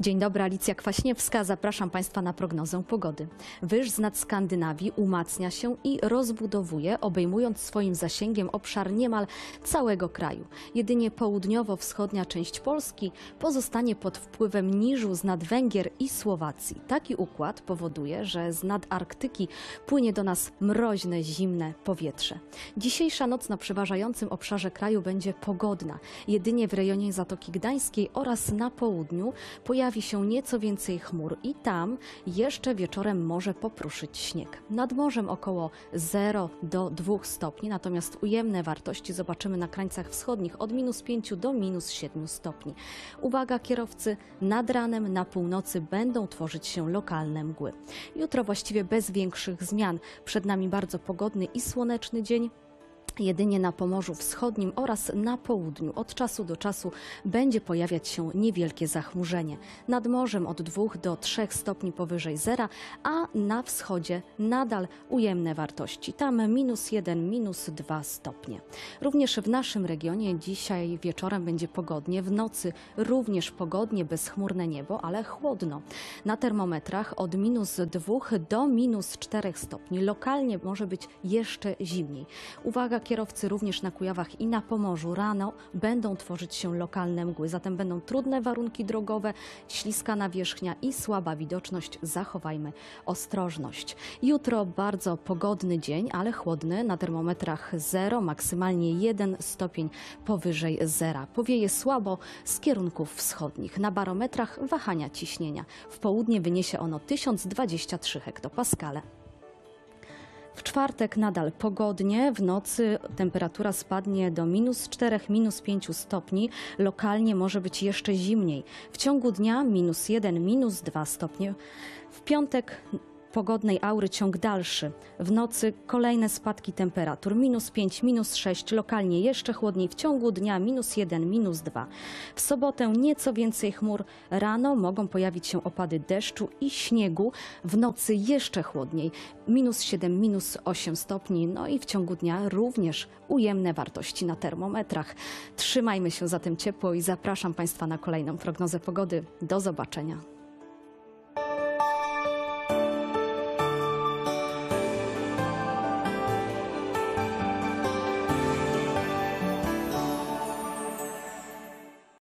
Dzień dobry, Alicja Kwaśniewska. Zapraszam Państwa na prognozę pogody. Wyż z nad Skandynawii umacnia się i rozbudowuje, obejmując swoim zasięgiem obszar niemal całego kraju. Jedynie południowo-wschodnia część Polski pozostanie pod wpływem niżu z nad Węgier i Słowacji. Taki układ powoduje, że z nad Arktyki płynie do nas mroźne, zimne powietrze. Dzisiejsza noc na przeważającym obszarze kraju będzie pogodna. Jedynie w rejonie Zatoki Gdańskiej oraz na południu pojawi się nieco więcej chmur i tam jeszcze wieczorem może popruszyć śnieg. Nad morzem około 0 do 2 stopni, natomiast ujemne wartości zobaczymy na krańcach wschodnich od minus 5 do minus 7 stopni. Uwaga kierowcy, nad ranem na północy będą tworzyć się lokalne mgły. Jutro właściwie bez większych zmian. Przed nami bardzo pogodny i słoneczny dzień. Jedynie na Pomorzu Wschodnim oraz na południu od czasu do czasu będzie pojawiać się niewielkie zachmurzenie. Nad morzem od 2 do 3 stopni powyżej zera, a na wschodzie nadal ujemne wartości. Tam minus 1, minus 2 stopnie. Również w naszym regionie dzisiaj wieczorem będzie pogodnie, w nocy również pogodnie, bezchmurne niebo, ale chłodno. Na termometrach od minus 2 do minus 4 stopni. Lokalnie może być jeszcze zimniej. Uwaga kierowcy również na Kujawach i na Pomorzu rano będą tworzyć się lokalne mgły, zatem będą trudne warunki drogowe, śliska nawierzchnia i słaba widoczność. Zachowajmy ostrożność. Jutro bardzo pogodny dzień, ale chłodny, na termometrach 0, maksymalnie 1 stopień powyżej zera. Powieje słabo z kierunków wschodnich. Na barometrach wahania ciśnienia. W południe wyniesie ono 1023 hektopaskale. W czwartek nadal pogodnie, w nocy temperatura spadnie do minus 4, minus 5 stopni, lokalnie może być jeszcze zimniej. W ciągu dnia minus 1, minus 2 stopnie. W piątek pogodnej aury ciąg dalszy. W nocy kolejne spadki temperatur. Minus 5, minus 6, lokalnie jeszcze chłodniej. W ciągu dnia minus 1, minus 2. W sobotę nieco więcej chmur. Rano mogą pojawić się opady deszczu i śniegu. W nocy jeszcze chłodniej. Minus 7, minus 8 stopni. No i w ciągu dnia również ujemne wartości na termometrach. Trzymajmy się zatem ciepło i zapraszam Państwa na kolejną prognozę pogody. Do zobaczenia.